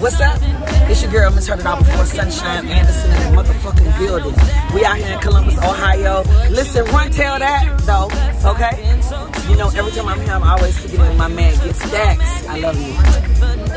What's up? It's your girl, Miss Heard It All Before Sunshine Anderson in the motherfucking building. We out here in Columbus, Ohio. Listen, run tell that though, okay? You know, every time I'm here, I'm always forgetting my man Get Staxx. I love you.